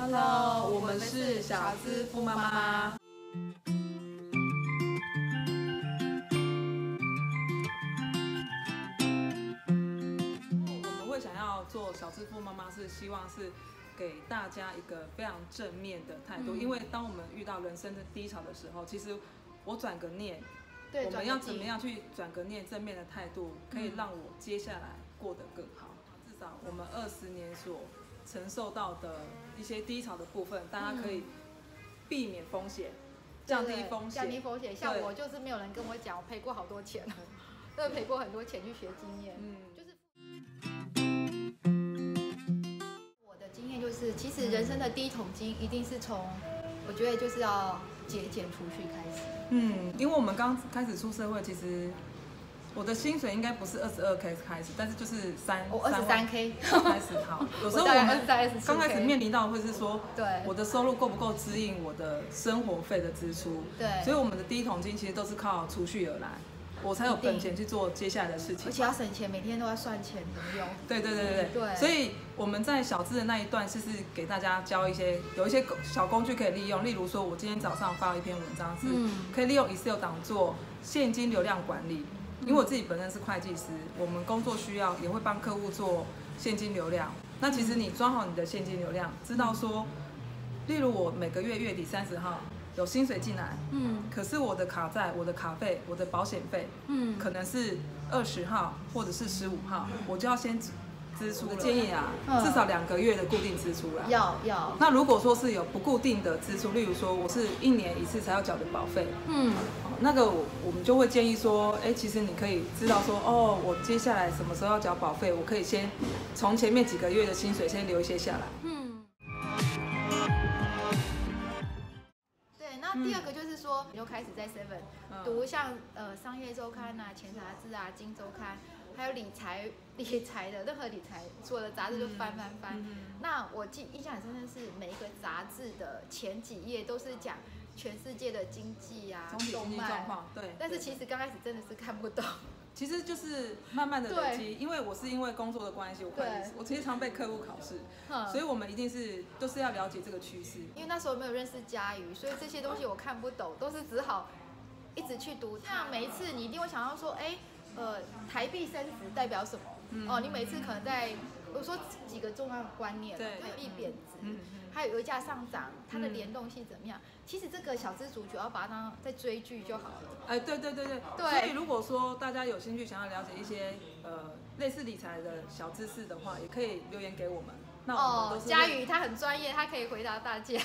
Hello，我们是小资富妈妈。我们会想要做小资富妈妈，是希望是给大家一个非常正面的态度。嗯因为当我们遇到人生的低潮的时候，其实我转个念，对，我们要怎么样去转个念，正面的态度，可以嗯让我接下来过得更好。至少我们二十年所承受到的一些低潮的部分，大家可以避免风险，降低风险降低。风险。像对我就是没有人跟我讲，我赔过好多钱，真的赔过很多钱去学经验。嗯，就是我的经验就是，其实人生的第一桶金一定是从，我觉得就是要节俭储蓄开始。嗯，因为我们刚开始出社会，其实我的薪水应该不是二十二 k 开始，但是就是三我二十三 K，开始好。有时候我们23 24刚开始面临到会是说，对我的收入够不够支应我的生活费的支出？对所以我们的第一桶金其实都是靠储蓄而来，我才有本钱去做接下来的事情而。且要省钱，每天都要算钱怎么用。对对对对对所以我们在小资的那一段，就是给大家教一些有一些小工具可以利用，例如说，我今天早上发了一篇文章，是嗯可以利用 Excel 档做现金流量管理。因为我自己本身是会计师，我们工作需要也会帮客户做现金流量。那其实你装好你的现金流量，知道说，例如我每个月月底三十号有薪水进来，嗯。可是我的卡债、我的卡费、我的保险费，嗯，可能是二十号或者是十五号，我就要先支支出的。建议啊，嗯至少两个月的固定支出啦。要要，那如果说是有不固定的支出，例如说我是一年一次才要缴的保费，嗯哦那个我我们就会建议说，哎，其实你可以知道说，哦，我接下来什么时候要缴保费，我可以先从前面几个月的薪水先留一些下来。嗯。对，那第二个就是说，你就开始在 Seven 嗯读像呃商业周刊啊、钱杂志啊、金周刊，还有理财理财的任何理财所有的杂志就翻翻翻。嗯那我记印象很深的是，每一个杂志的前几页都是讲全世界的经济啊总体、动经济状脉。况，对。但是其实刚开始真的是看不懂，其实就是慢慢的累对积，因为我是因为工作的关系，我我其实常被客户考试，所以我们一定是都是要了解这个趋势。因为那时候没有认识佳瑜，所以这些东西我看不懂，都是只好一直去读。那每一次你一定会想到说，哎，呃，台币升值代表什么？嗯哦，你每次可能在我说几个重要的观念，对台币贬值，还有油价上涨，它的嗯联动性怎么样？其实这个小资族主要把它当在追剧就好了。哎，对对对对，对所以如果说大家有兴趣想要了解一些呃类似理财的小知识的话，也可以留言给我们。那我们佳瑜他很专业，他可以回答大家。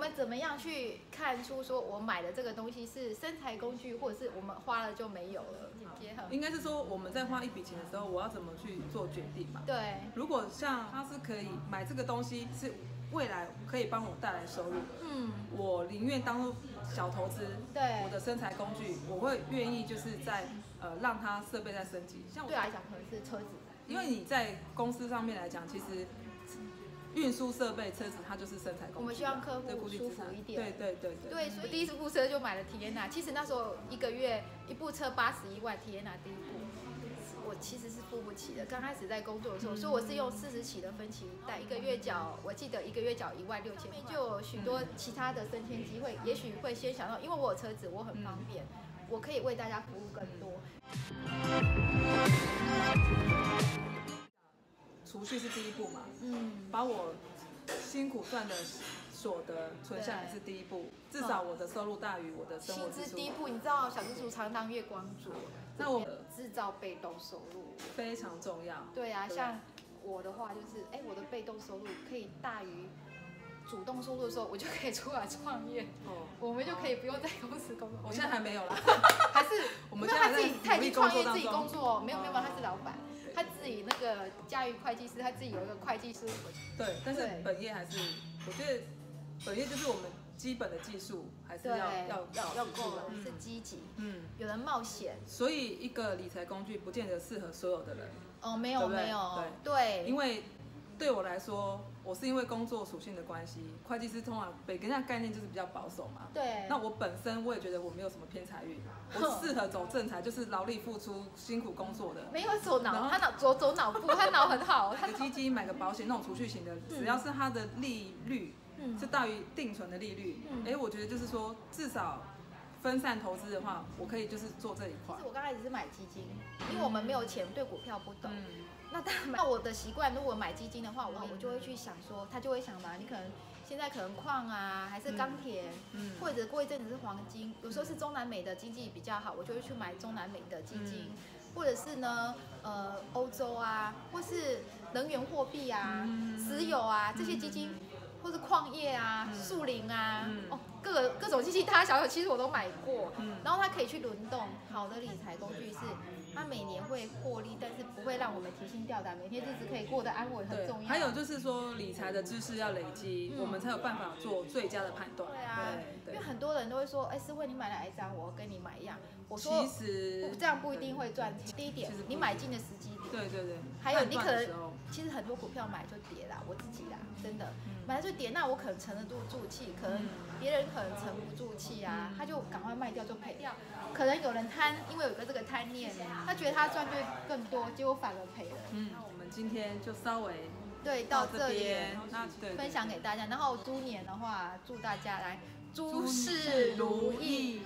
们怎么样去看出说我买的这个东西是身材工具，或者是我们花了就没有了？应该是说我们在花一笔钱的时候，我要怎么去做决定嘛？对，如果像他是可以买这个东西，是未来可以帮我带来收入，嗯，我宁愿当做小投资，对我的身材工具，我会愿意就是在呃让它设备在升级。像我对我来讲可能是车子，因为你在公司上面来讲，其实运输设备、车子它就是生财工具啊。我们希望客户舒服一点对对对对。对，所以第一次部车就买了体验娜。其实那时候一个月一部车八十一万，体验娜第一部，我其实是付不起的。刚开始在工作的时候，所以我是用四十起的分期贷，一个月缴，我记得一个月缴一万六千，就有许多其他的升迁机会，也许会先想到，因为我有车子，我很方便，我可以为大家服务更多。储蓄是第一步嘛，嗯，把我辛苦赚的所得存下来是第一步，至少我的收入大于我的生薪活支出，资第一步，你知道小资族常当月光族，那我制造被动收入。非常重要。对啊，对像我的话就是，哎，我的被动收入可以大于主动收入的时候，我就可以出来创业，哦，我们就可以不用在公司工作。我现在还没有啦，还是我们没有他自己他已经努力工创业自己工作，没有没有，哦他是老板，他自己那个驾驭会计师，他自己有一个会计师。对，但是本业还是，我觉得本业就是我们基本的技术还是，要要要要够了是嗯积极，嗯。有人冒险。所以一个理财工具不见得适合所有的人，哦，没有没有，对对，因为对我来说，我是因为工作属性的关系，会计师通常每个人的概念就是比较保守嘛。对，那我本身我也觉得我没有什么偏财运，我适合走正财，就是劳力付出、辛苦工作的。没有走脑，他脑走走脑部，他脑很好，他买个基金、买个保险那种储蓄型的，只要是它的利率嗯。是大于定存的利率，嗯。哎，我觉得就是说至少分散投资的话，我可以就是做这一块是。我刚开始是买基金，因为我们没有钱，对股票不懂。嗯，那当然，那我的习惯，如果买基金的话，我我就会去想说，他就会想嘛，你可能现在可能矿啊，还是钢铁，嗯或者过一阵子是黄金，有时候是中南美的经济比较好，我就会去买中南美的基金，嗯或者是呢，呃，欧洲啊，或是能源货币啊、嗯石油啊这些基金。或是矿业啊、嗯树林啊，嗯哦，各个各种机器大大小小，其实我都买过。嗯然后它可以去轮动。好的理财工具是，它每年会获利，但是不会让我们提心吊胆，每天日子可以过得安稳，很重，要。还有就是说理财的知识要累积，嗯我们才有办法做最佳的判断。对啊，对对。因为很多人都会说，哎，师慧你买哪一张，我跟你买一样。我说其实不这样不一定会赚钱。第一点你买进的时机点。对对对，还有你可能其实很多股票买就跌啦，我自己啦，真的嗯买了就跌，那我可能沉得住住气，可能嗯别人可能沉不住气啊嗯，他就赶快卖掉就赔掉。可能有人贪，因为有个这个贪念，他觉得他赚对更多，结果反而赔了。嗯，那我们今天就稍微对，到这里分享给大家。然后猪年的话，祝大家来诸诸事事如。意。